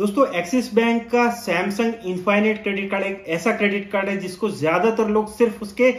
दोस्तों Axis bank का Samsung infinite credit card एक ऐसा क्रेडिट कार्ड है जिसको ज़्यादातर लोग सिर्फ़ उसके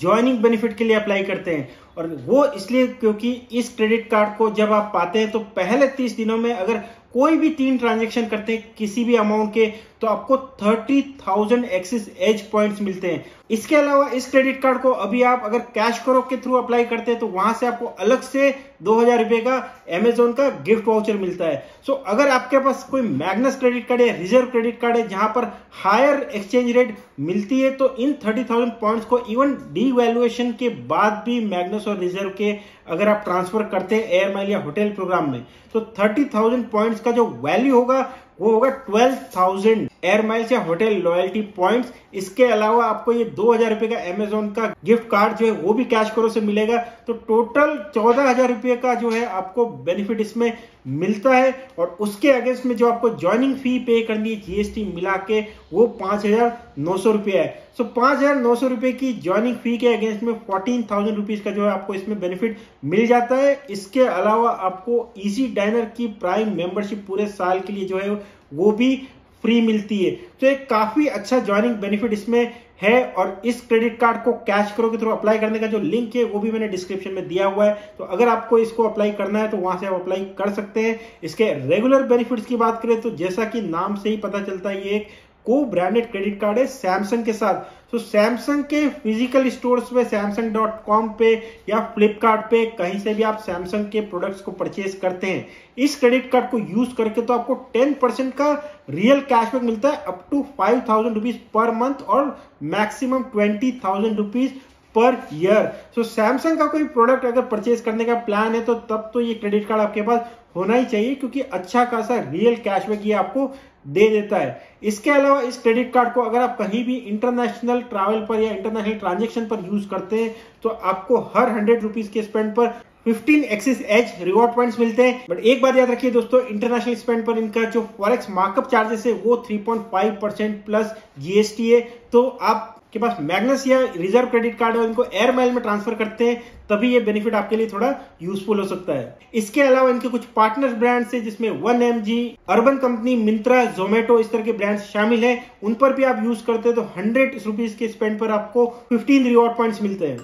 ज्वाइनिंग बेनिफिट के लिए अप्लाई करते हैं। और वो इसलिए क्योंकि इस क्रेडिट कार्ड को जब आप पाते हैं तो पहले तीस दिनों में अगर कोई भी तीन ट्रांजेक्शन करते हैं किसी भी अमाउंट के तो आपको thirty thousand Axis edge points मिलते हैं। इसके अलावा इस क्रेडिट कार्ड को अभी आप अगर कैश करो के थ्रू अप्लाई करते हैं तो वहाँ से आपको अलग से दो हज़ार रुपए का अमेजोन का गिफ्ट वाउचर मिलता है। सो so, अगर आपके पास कोई मैग्नस क्रेडिट कार्ड है रिज़र्व क्रेडिट कार्ड है जहाँ पर हायर एक्सचेंज रेट मिलती है तो इन थर्टी थाउज़ेंड पॉइंट्स को इवन डी वैल्यूएशन के बाद भी मैग्नस और रिज़र्व के अगर आप ट्रांसफ़र करते हैं एयर माइल या होटल प्रोग्राम में तो थर्टी थाउज़ेंड पॉइंट का जो वैल्यू होगा वो होगा ट्वेल्व थाउज़ेंड एयर माइल्स या होटल लॉयल्टी पॉइंट्स इसके अलावा आपको ये दो हज़ार रुपए का अमेजोन का गिफ्ट कार्ड जो है, वो भी कैश करो से मिलेगा। तो टोटल चौदह हज़ार रुपए का जो है, आपको बेनिफिट इसमें मिलता है। और उसके अगेंस्ट में जो आपको ज्वाइनिंग फ़ी पे करनी है जीएसटी मिला के, वो पाँच हज़ार नौ सौ रुपया है। सो पाँच हज़ार नौ सौ रुपए की ज्वाइनिंग फ़ी के अगेंस्ट में फोर्टीन थाउज़ेंड रुपीज़ का जो है, आपको इसमें बेनिफिट मिल जाता है। इसके अलावा आपको इजी डाइनर की प्राइम मेंबरशिप पूरे साल के लिए जो है वो भी फ्री मिलती है। तो एक काफ़ी अच्छा ज्वाइनिंग बेनिफिट इसमें है और इस क्रेडिट कार्ड को कैश करो के थ्रू अप्लाई करने का जो लिंक है, वो भी मैंने डिस्क्रिप्शन में दिया हुआ है। तो अगर आपको इसको अप्लाई करना है तो वहाँ से आप अप्लाई कर सकते हैं। इसके रेगुलर बेनिफिट्स की बात करें तो जैसा कि नाम से ही पता चलता है, ये एक को ब्रांडेड क्रेडिट कार्ड है सैमसंग के साथ। तो सैमसंग के फ़िज़िकल स्टोर्स में सैमसंग डॉट कॉम पे या फ्लिपकार्ट पे कहीं से भी आप सैमसंग के प्रोडक्ट्स को परचेज करते हैं। इस क्रेडिट कार्ड को यूज़ करके तो आपको 10 परसेंट का रियल कैशबैक मिलता है up to five thousand rupees per month और maximum twenty thousand rupees per year so Samsung का कोई प्रोडक्ट अगर परचेज करने का प्लान है तो तब तो ये क्रेडिट कार्ड आपके पास होना ही चाहिए, क्योंकि अच्छा खासा रियल कैशबैक ये आपको दे देता है। इसके अलावा इस क्रेडिट कार्ड को अगर आप कहीं भी इंटरनेशनल ट्रैवल पर या इंटरनेशनल ट्रांजेक्शन पर यूज़ करते हैं तो आपको हर हंड्रेड रुपीज़ के स्पेंड पर 15 एक्सिस एज रिवॉर्ड पॉइंट्स मिलते हैं। बट एक बात याद रखिए दोस्तों इंटरनेशनल स्पेंड पर इनका जो फॉरेक्स मार्कअप चार्जेस है, वो 3.5 परसेंट प्लस जीएसटी है। तो आप के पास मैग्नस या रिज़र्व क्रेडिट कार्ड है इनको एयर माइल में ट्रांसफ़र करते हैं, तभी ये बेनिफिट आपके लिए थोड़ा यूजफुल हो सकता है। इसके अलावा इनके कुछ पार्टनर ब्रांड्स है, जिसमें one M G, urban company, Myntra, Zomato, इस तरह के ब्रांड्स शामिल है। उन पर भी आप यूज़ करते हैं तो हंड्रेड रुपीज़ के स्पेंड पर आपको फिफ्टीन रिवॉर्ड पॉइंट्स मिलते हैं।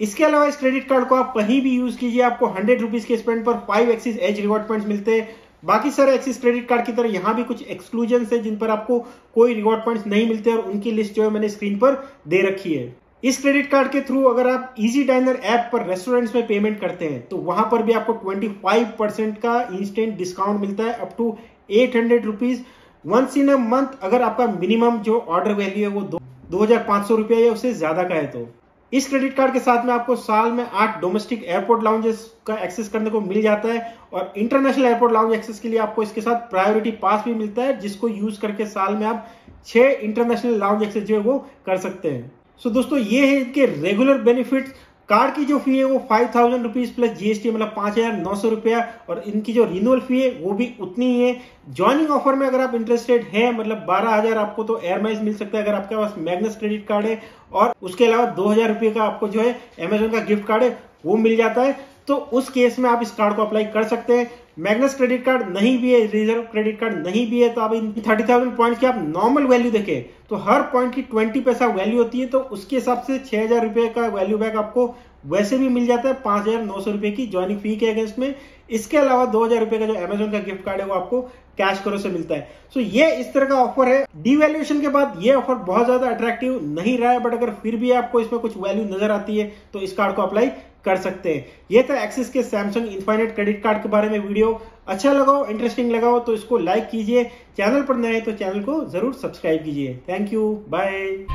इसके अलावा इस क्रेडिट कार्ड को आप कहीं भी यूज़ कीजिए, आपको हंड्रेड रुपीज़ के स्पेंड पर five Axis Edge reward points मिलते हैं। बाकी सारे एक्सिस क्रेडिट कार्ड की तरह यहाँ भी कुछ एक्सक्लूजन है जिन पर आपको कोई रिवॉर्ड पॉइंट्स नहीं मिलते और उनकी लिस्ट जो है मैंने स्क्रीन पर दे रखी है। इस क्रेडिट कार्ड के थ्रू अगर आप इजी डाइनर ऐप पर रेस्टोरेंट्स में पेमेंट करते हैं तो वहाँ पर भी आपको 25 परसेंट का इंस्टेंट डिस्काउंट मिलता है up to eight hundred rupees once in a month अगर आपका मिनिमम जो ऑर्डर वैल्यू है वो दो हज़ार पाँच सौ रुपया या उससे ज़्यादा का है तो। इस क्रेडिट कार्ड के साथ में आपको साल में आठ डोमेस्टिक एयरपोर्ट लाउंजेस का एक्सेस करने को मिल जाता है और इंटरनेशनल एयरपोर्ट लाउंज एक्सेस के लिए आपको इसके साथ प्रायोरिटी पास भी मिलता है जिसको यूज़ करके साल में आप छह इंटरनेशनल लाउंज एक्सेस जो है वो कर सकते हैं। सो so, दोस्तों ये है इनके रेगुलर बेनिफिट्स कार्ड की जो फ़ी है वो five thousand rupees plus GST मतलब पाँच हज़ार नौ सौ रुपया और इनकी जो रिन्यूअल फ़ी है, वो भी उतनी ही है। ज्वाइनिंग ऑफ़र में अगर आप इंटरेस्टेड है मतलब बारह हज़ार आपको तो एयर माइल्स मिल सकता है अगर आपके पास मैग्नस क्रेडिट कार्ड है। और उसके अलावा दो हज़ार रुपये का आपको जो है अमेजोन का गिफ्ट कार्ड है, वो मिल जाता है। तो उस केस में आप इस कार्ड को अप्लाई कर सकते हैं। मैग्नस क्रेडिट कार्ड नहीं भी है रिज़र्व क्रेडिट कार्ड नहीं भी है तो आप इन थर्टी थाउज़ेंड पॉइंट की आप नॉर्मल वैल्यू देखें। तो हर पॉइंट की ट्वेंटी पैसा वैल्यू होती है तो उसके हिसाब से छह हज़ार रुपए का वैल्यू बैक आपको वैसे भी मिल जाता है, पाँच हज़ार नौ सौ रुपए की ज्वाइनिंग फ़ी के अगेंस्ट में। इसके अलावा दो हज़ार रुपए का जो अमेजोन का गिफ्ट कार्ड है, वो आपको कैश करो से मिलता है। सो ये इस तरह का ऑफ़र है। डिवेल्युएशन के बाद ये ऑफ़र बहुत ज़्यादा अट्रैक्टिव नहीं रहा है बट अगर फिर भी आपको इसमें कुछ वैल्यू नज़र आती है तो इस कार्ड को अप्लाई कर सकते हैं। ये था एक्सिस के सैमसंग इन्फाइनेट क्रेडिट कार्ड के बारे में वीडियो। अच्छा लगाओ इंटरेस्टिंग लगाओ तो इसको लाइक कीजिए। चैनल पर नए तो चैनल को ज़रूर सब्सक्राइब कीजिए। Thank you bye